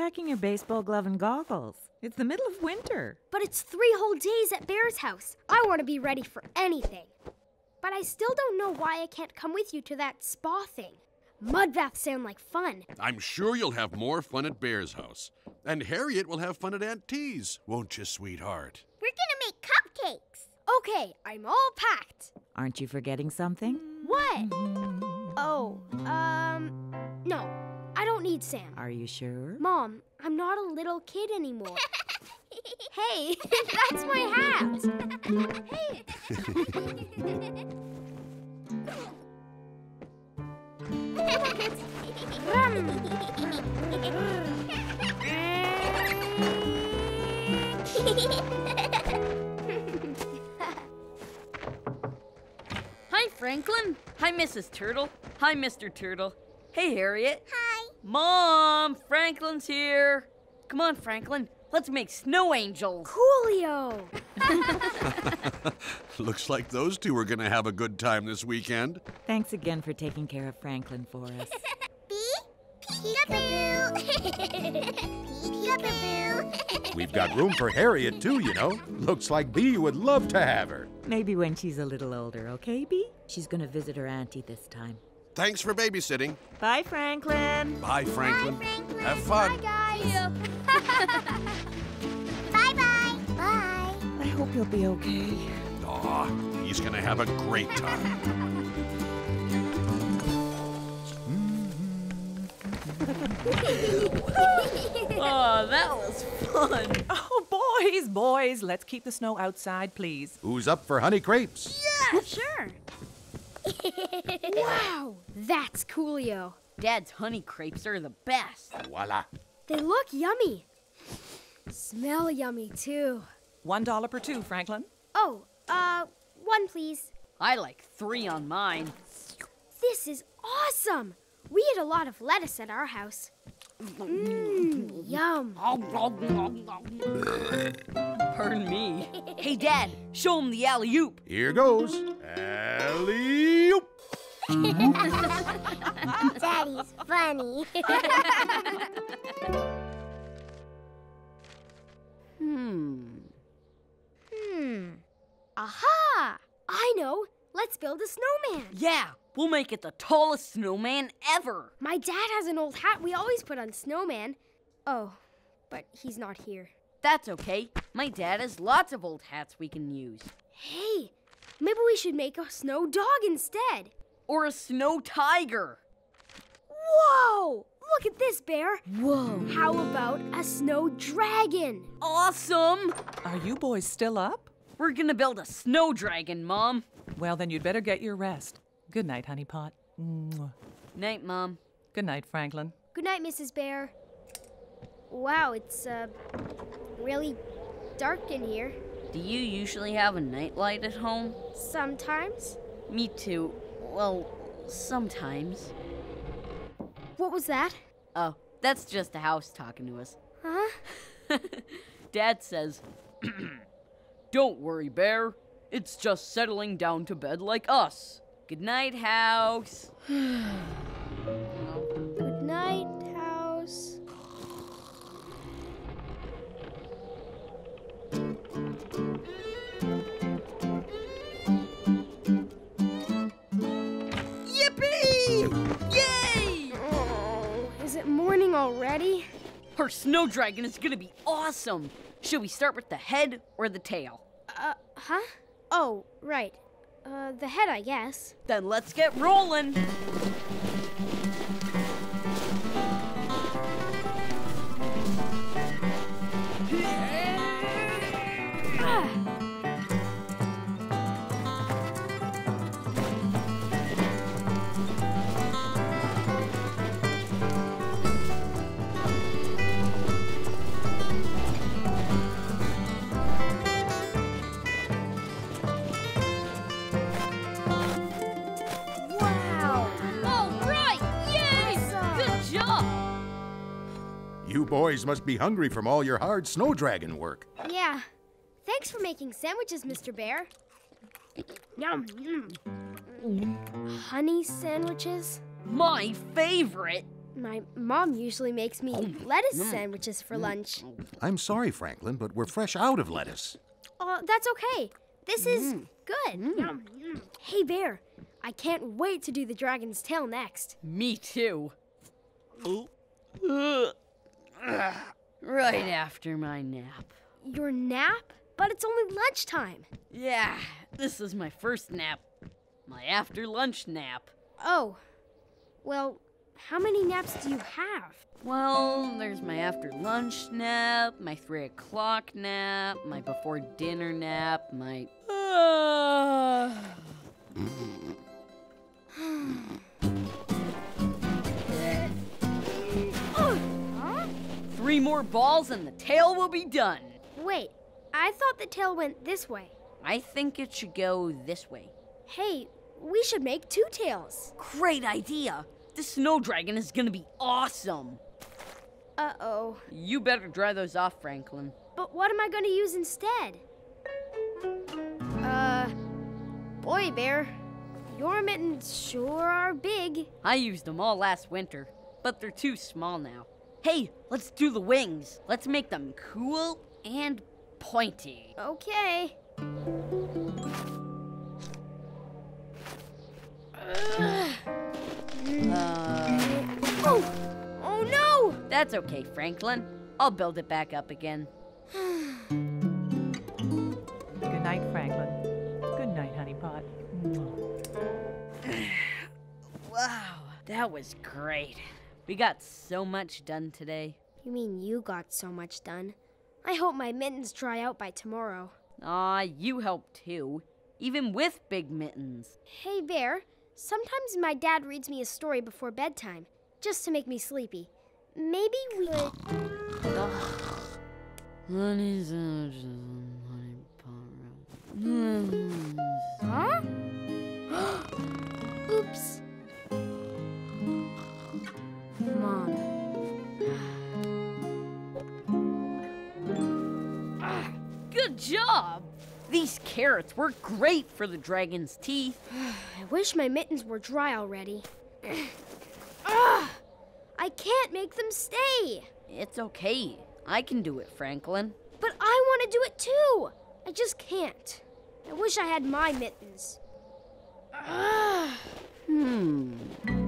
packing your baseball glove and goggles? It's the middle of winter. But it's three whole days at Bear's house. I want to be ready for anything. But I still don't know why I can't come with you to that spa thing. Mud baths sound like fun. I'm sure you'll have more fun at Bear's house. And Harriet will have fun at Aunt T's, won't you, sweetheart? We're gonna make cupcakes. Okay, I'm all packed. Aren't you forgetting something? What? Oh, um, no. I don't need Sam. Are you sure? Mom, I'm not a little kid anymore. hey, that's my hat. hey. Hi, Franklin. Hi, Mrs. Turtle. Hi, Mr. Turtle. Hey, Harriet. Hi. Mom, Franklin's here. Come on, Franklin. Let's make snow angels. Coolio. Looks like those two are gonna have a good time this weekend. Thanks again for taking care of Franklin for us. Bee? Peekaboo. Peekaboo. We've got room for Harriet, too, you know. Looks like Bee would love to have her. Maybe when she's a little older, okay, Bee? She's gonna visit her auntie this time. Thanks for babysitting. Bye, Franklin. Bye, Franklin. Franklin. Have fun. Guys. Bye bye. Bye. I hope he'll be okay. Aw, he's gonna have a great time. Oh, that was fun. Oh, boys, boys, let's keep the snow outside, please. Who's up for honey crepes? Yeah, sure. Wow, that's Coolio. Dad's honey crepes are the best. Voila. They look yummy. Smell yummy, too. One dollar per two, Franklin. Oh, uh, one please. I like three on mine. This is awesome. We eat a lot of lettuce at our house. Mmm, yum. Pardon me. Hey, Dad, show him the alley oop. Here goes. Alley-oop. Daddy's funny. Hmm. Hmm. Aha! I know. Let's build a snowman. Yeah, we'll make it the tallest snowman ever. My dad has an old hat we always put on snowman. Oh, but he's not here. That's okay. My dad has lots of old hats we can use. Hey, maybe we should make a snow dog instead. Or a snow tiger. Whoa! Look at this, Bear. Whoa. How about a snow dragon? Awesome! Are you boys still up? We're gonna build a snow dragon, Mom. Well, then you'd better get your rest. Good night, honeypot. Mwah. Night, Mom. Good night, Franklin. Good night, Mrs. Bear. Wow, it's uh really dark in here. Do you usually have a nightlight at home? Sometimes. Me too. Well, sometimes. What was that? Oh, that's just the house talking to us. Huh? Dad says, Don't worry, Bear. It's just settling down to bed like us. Good night, house. Good night, house. Yippee! Yay! Oh, is it morning already? Our snow dragon is gonna be awesome. Should we start with the head or the tail? Uh, huh? Oh, right. Uh, the head, I guess. Then let's get rolling. You boys must be hungry from all your hard snow dragon work. Yeah. Thanks for making sandwiches, Mr. Bear. Yum. mm. Honey sandwiches? My favorite. My mom usually makes me lettuce sandwiches for lunch. I'm sorry, Franklin, but we're fresh out of lettuce. Oh, that's okay. This is good. Hey, Bear, I can't wait to do the dragon's tail next. Me too. Ugh. Right after my nap. Your nap? But it's only lunchtime. Yeah, this is my first nap. My after lunch nap. Oh, well, how many naps do you have? Well, there's my after lunch nap, my three o'clock nap, my before dinner nap, my. Mm. Three more balls and the tail will be done. Wait, I thought the tail went this way. I think it should go this way. Hey, we should make two tails. Great idea! The snow dragon is gonna be awesome! Uh oh. You better dry those off, Franklin. But what am I going to use instead? Uh, boy, Bear, your mittens sure are big. I used them all last winter, but they're too small now. Hey, let's do the wings. Let's make them cool and pointy. Okay. Uh, Oh, oh no! that's okay, Franklin. I'll build it back up again. Good night, Franklin. Good night, honeypot. Wow, that was great. We got so much done today. You mean you got so much done? I hope my mittens dry out by tomorrow. Aw, you helped too. Even with big mittens. Hey, Bear, sometimes my dad reads me a story before bedtime, just to make me sleepy. Maybe we could. Honey sandwiches and honey pot Huh? Oops. Mom. Good job! These carrots were great for the dragon's teeth. I wish my mittens were dry already. Ugh! I can't make them stay. It's okay. I can do it, Franklin. But I want to do it too. I just can't. I wish I had my mittens. Ugh. Hmm.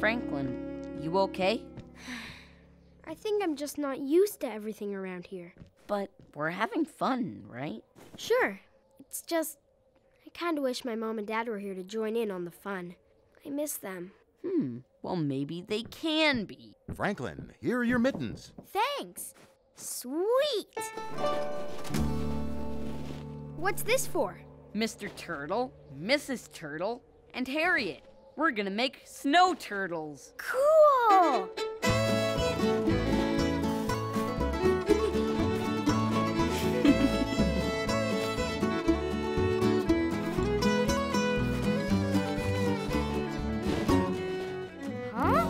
Hey, Franklin, you okay? I think I'm just not used to everything around here. But we're having fun, right? Sure. It's just, I kind of wish my mom and dad were here to join in on the fun. I miss them. Hmm. Well, maybe they can be. Franklin, here are your mittens. Thanks. Sweet. What's this for? Mr. Turtle, Mrs. Turtle, and Harriet. We're gonna make snow turtles. Cool. huh?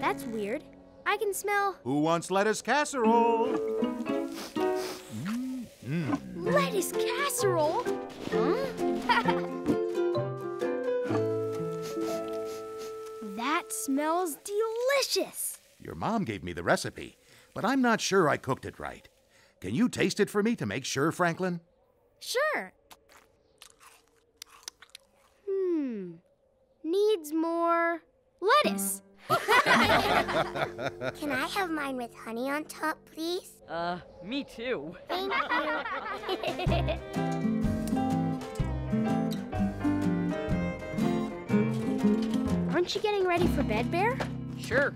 That's weird. I can smell Who wants lettuce casserole? Mmm. lettuce casserole. Delicious. Your mom gave me the recipe, but I'm not sure I cooked it right. Can you taste it for me to make sure, Franklin? Sure. Hmm. Needs more lettuce. Can I have mine with honey on top, please? Uh, me too. Thank you. Aren't you getting ready for bed, Bear? Sure.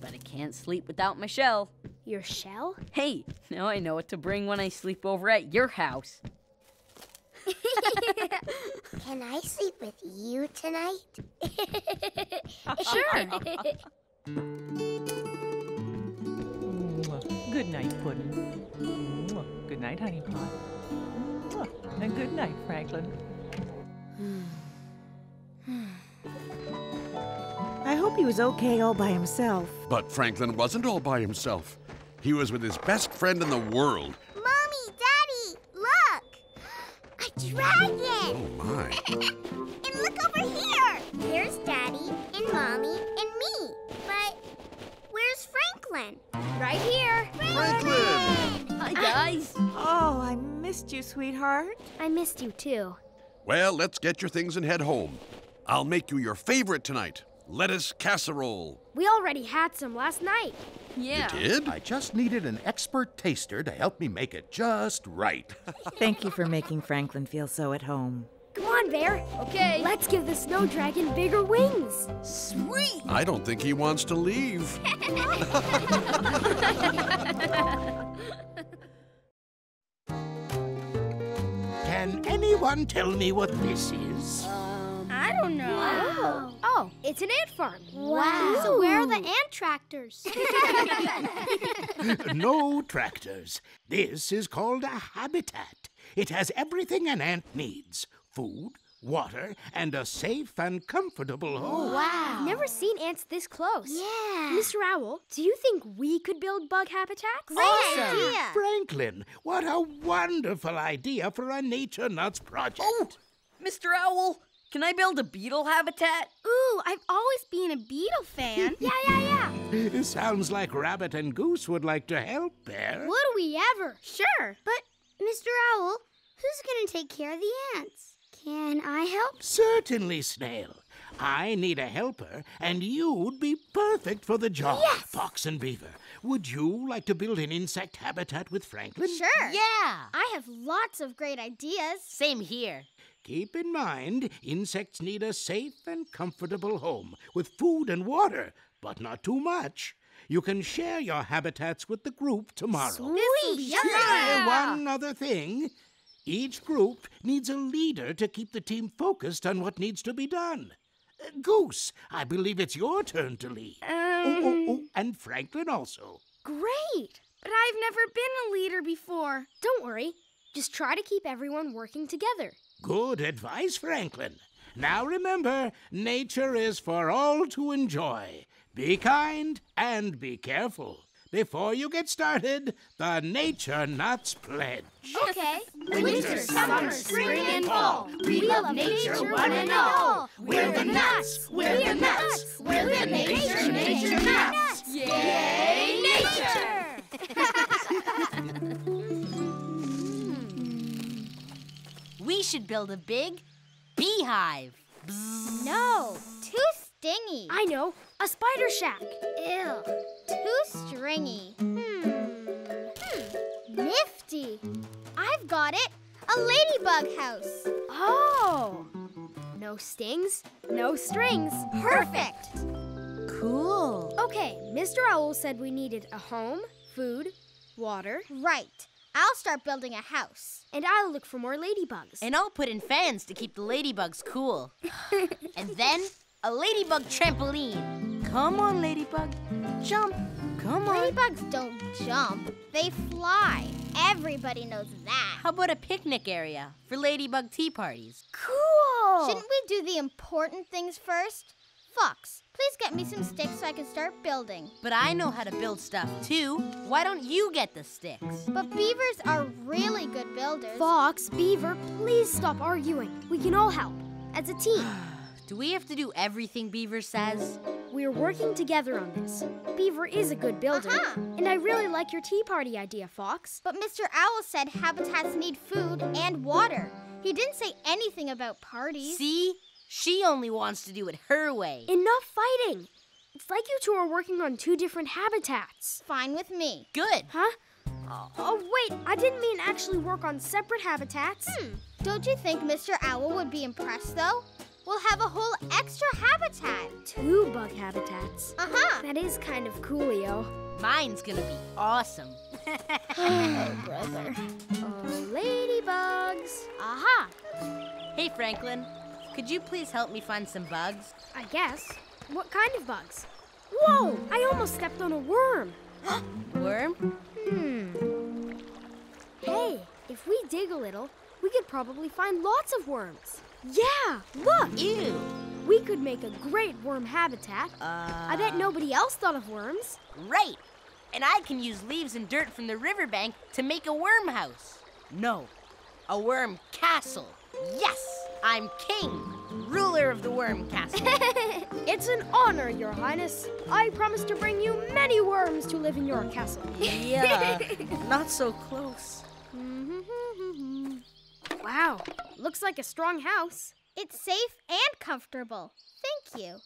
but I can't sleep without my shell. Your shell? Hey, now I know what to bring when I sleep over at your house. Can I sleep with you tonight? Sure. Good night, Puddin'. Good night, Honey Pot. And good night, Franklin. I hope he was okay all by himself. But Franklin wasn't all by himself. He was with his best friend in the world. Mommy, Daddy, look! A dragon! Oh, my. And look over here! Here's Daddy and Mommy and me. But where's Franklin? Right here. Franklin! Hi, guys. Oh, I missed you, sweetheart. I missed you too. Well, let's get your things and head home. I'll make you your favorite tonight lettuce casserole. We already had some last night. Yeah. You did? I just needed an expert taster to help me make it just right. Thank you for making Franklin feel so at home. Come on, Bear. Okay. Let's give the snow dragon bigger wings. Sweet. I don't think he wants to leave. Can anyone tell me what this is? I don't know. Oh, it's an ant farm. Wow. So where are the ant tractors? no tractors. This is called a habitat. It has everything an ant needs food, water, and a safe and comfortable home. I've never seen ants this close. Yeah. Mr. Owl, do you think we could build bug habitats? Great idea. Franklin, what a wonderful idea for a Nature Nuts project. Oh, Mr. Owl, can I build a beetle habitat? Ooh, I've always been a beetle fan. Yeah, yeah, yeah. Sounds like Rabbit and Goose would like to help, Bear. Would we ever? Sure, but Mr. Owl, who's going to take care of the ants? Can I help? Certainly, Snail. I need a helper, and you'd be perfect for the job. Fox and Beaver, would you like to build an insect habitat with Franklin? Sure. Yeah, I have lots of great ideas. same here. Keep in mind, insects need a safe and comfortable home with food and water, but not too much. You can share your habitats with the group tomorrow. Sweet. Uh, One other thing. Each group needs a leader to keep the team focused on what needs to be done. Goose, I believe it's your turn to lead. oh, oh, oh, and Franklin also. Great. But I've never been a leader before. Don't worry. Just try to keep everyone working together. Good advice, Franklin. Now remember, nature is for all to enjoy. Be kind and be careful. Before you get started, the Nature Nuts Pledge. Okay. Winter, summer, spring, and fall. We love nature, one and all. We're the nuts. We're the nuts. We're the nature, nature nuts. Yay, nature! We should build a big beehive. No, too stingy. I know. A spider shack. Ew, too stringy. Hmm. Hmm. Nifty. I've got it. A ladybug house. Oh. No stings, no strings. Perfect. Cool. Okay, Mr. Owl said we needed a home, food, water, Right. I'll start building a house. and I'll look for more ladybugs. And I'll put in fans to keep the ladybugs cool. and then a ladybug trampoline. Come on, ladybug. Jump. Come on. Ladybugs don't jump, they fly. Everybody knows that. How about a picnic area for ladybug tea parties? Cool. Shouldn't we do the important things first? Fox, please get me some sticks so I can start building. But I know how to build stuff too. Why don't you get the sticks? But beavers are really good builders. Fox, Beaver, please stop arguing. We can all help. As a team, Do we have to do everything Beaver says? we're working together on this. Beaver is a good builder. Uh-huh. And I really like your tea party idea, Fox. But Mr. Owl said habitats need food and water. He didn't say anything about parties. See? She only wants to do it her way. Enough fighting. It's like you two are working on two different habitats. Fine with me. Good. Huh? Oh, oh, wait, I didn't mean actually work on separate habitats. Hmm. Don't you think Mr. Owl would be impressed, though? We'll have a whole extra habitat. Two bug habitats. Uh huh. That is kind of coolio. Mine's gonna be awesome. Oh, brother. Oh, ladybugs. Aha. Hey, Franklin. Could you please help me find some bugs? I guess. What kind of bugs? Whoa! I almost stepped on a worm. Worm? Hmm. Hey, if we dig a little, we could probably find lots of worms. Yeah, look! Ew. We could make a great worm habitat. Uh, I bet nobody else thought of worms. Right. And I can use leaves and dirt from the riverbank to make a worm house. No. A worm castle. Yes, I'm king, ruler of the worm castle. It's an honor, Your Highness. I promise to bring you many worms to live in your castle. yeah, not so close. Wow, looks like a strong house. It's safe and comfortable. Thank you.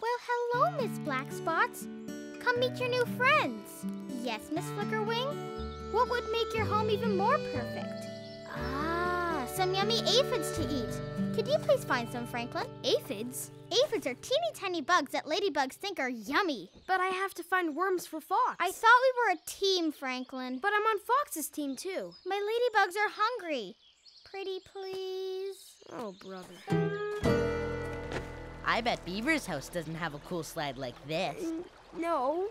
Well, hello, Miss Black Spots. Come meet your new friends. Yes, Miss Flickerwing? What would make your home even more perfect? Ah, some yummy aphids to eat. Could you please find some, Franklin? Aphids? Aphids are teeny tiny bugs that ladybugs think are yummy. But I have to find worms for Fox. I thought we were a team, Franklin. But I'm on Fox's team too. My ladybugs are hungry. Pretty please. Oh, brother. I bet Beaver's house doesn't have a cool slide like this. Mm, no,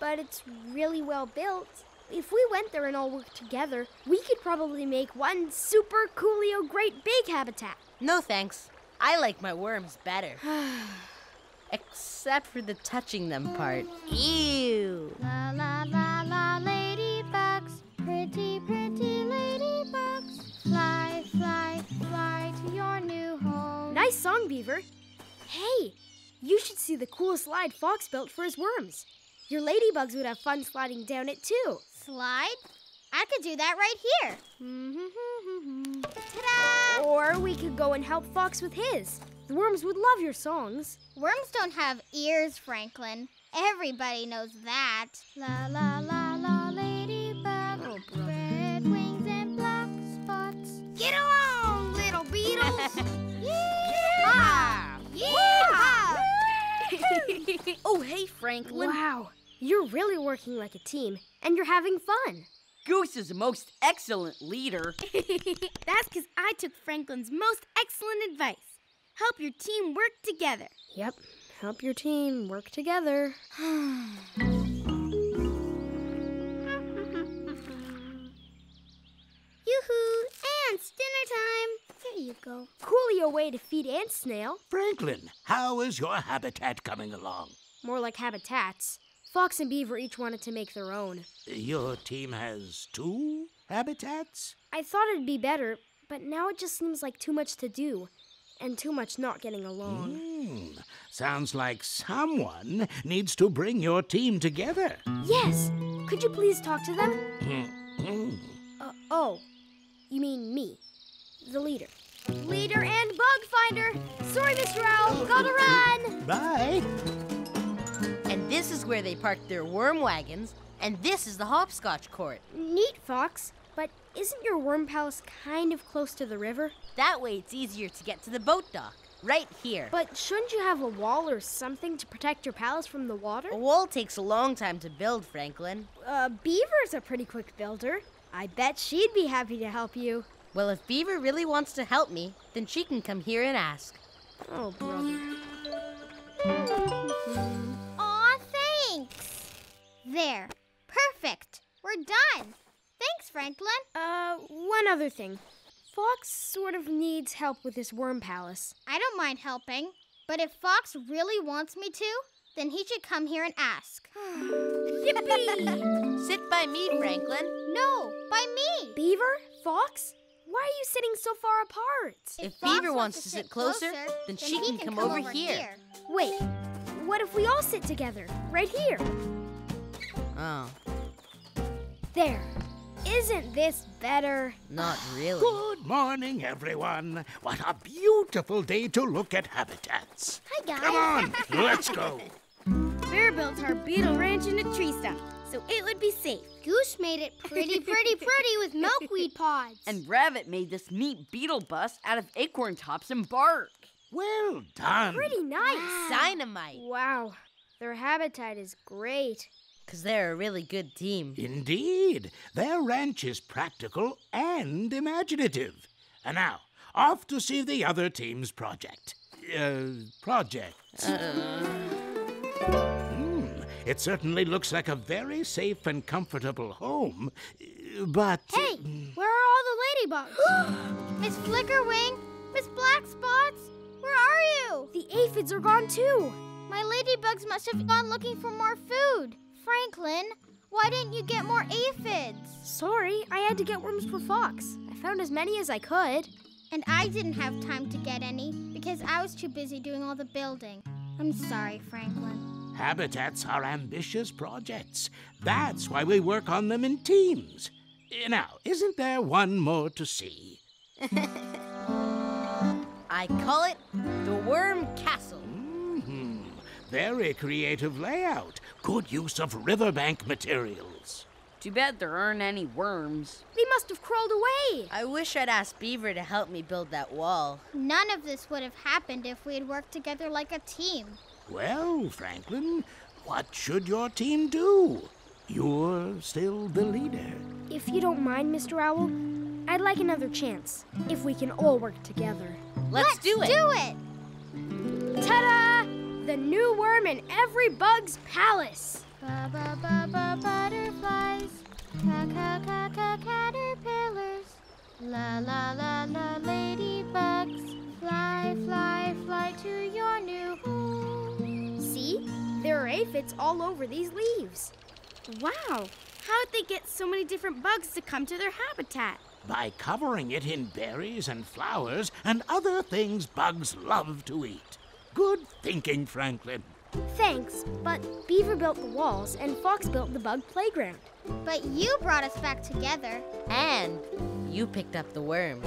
but it's really well built. If we went there and all worked together, we could probably make one super coolio great big habitat. No thanks. I like my worms better. Except for the touching them part. Ew. La la la la ladybugs, pretty pretty ladybugs. Fly, fly, fly to your new home. Nice song, Beaver. Hey, you should see the cool slide Fox built for his worms. Your ladybugs would have fun sliding down it too. Slide? I could do that right here. Ta-da! Or we could go and help Fox with his. The worms would love your songs. Worms don't have ears, Franklin. Everybody knows that. La la la la ladybug. Oh. Red wings and black spots. Get along, little beetles. Yeehaw! Yeehaw! Oh, hey, Franklin. Wow, you're really working like a team, and you're having fun. Goose is a most excellent leader. That's because I took Franklin's most excellent advice. Help your team work together. Yep, help your team work together. Yoo-hoo! Ants, dinner time. There you go. Coolio way to feed ant snail. Franklin, how is your habitat coming along? More like habitats. Fox and Beaver each wanted to make their own. Your team has two habitats? I thought it'd be better, but now it just seems like too much to do, and too much not getting along. Hmm. Sounds like someone needs to bring your team together. Yes! Could you please talk to them? Hmm. Uh, oh, you mean me, the leader. Leader and bug finder! Sorry, Mr. Owl, gotta run! Bye. This is where they parked their worm wagons, and this is the hopscotch court. Neat, Fox, but isn't your worm palace kind of close to the river? That way it's easier to get to the boat dock. Right here. But shouldn't you have a wall or something to protect your palace from the water? A wall takes a long time to build, Franklin. Uh, Beaver's a pretty quick builder. I bet she'd be happy to help you. Well, if Beaver really wants to help me, then she can come here and ask. Oh, brother. Aw, thanks. There. Perfect. We're done. Thanks, Franklin. Uh, one other thing. Fox sort of needs help with his worm palace. I don't mind helping, but if Fox really wants me to, then he should come here and ask. Yippee! Sit by me, Franklin. No, by me. Beaver? Fox? Why are you sitting so far apart? If Fox Beaver wants to sit closer, then she he can come over here. Wait, what if we all sit together? Right here. Oh, There. Isn't this better? not really. Good morning, everyone. What a beautiful day to look at habitats. Hi, guys. Come on, let's go. Bear built our beetle ranch in a tree stump, so it would be safe. Goose made it pretty, pretty, pretty with milkweed pods. And Rabbit made this neat beetle bus out of acorn tops and bark. Well done. Pretty nice. Dynamite. Wow, their habitat is great. Because they're a really good team. Indeed, their ranch is practical and imaginative. And now, off to see the other team's project. Uh, project. Hmm, it certainly looks like a very safe and comfortable home, uh, but. Hey, where are all the ladybugs? Miss Flickerwing, Miss Black Spots, where are you? The aphids are gone too. My ladybugs must have gone looking for more food. Franklin, why didn't you get more aphids? Sorry, I had to get worms for Fox. I found as many as I could. And I didn't have time to get any because I was too busy doing all the building. I'm sorry, Franklin. Habitats are ambitious projects. That's why we work on them in teams. Eh, now, isn't there one more to see? I call it the Worm Castle. Very creative layout. Good use of riverbank materials. Too bad there aren't any worms. They must have crawled away. I wish I'd asked Beaver to help me build that wall. None of this would have happened if we had worked together like a team. Well, Franklin, what should your team do? You're still the leader. If you don't mind, Mr. Owl, I'd like another chance. If we can all work together. Let's, do it. Let's do it! Ta-da! The new worm in every bug's palace. Ba ba ba ba butterflies, ca ca ca ca caterpillars, la la la la ladybugs, fly fly fly to your new home. See? There are aphids all over these leaves. Wow! How'd they get so many different bugs to come to their habitat? By covering it in berries and flowers and other things bugs love to eat. Good thinking, Franklin. Thanks, but Beaver built the walls and Fox built the bug playground. But you brought us back together. And you picked up the worms.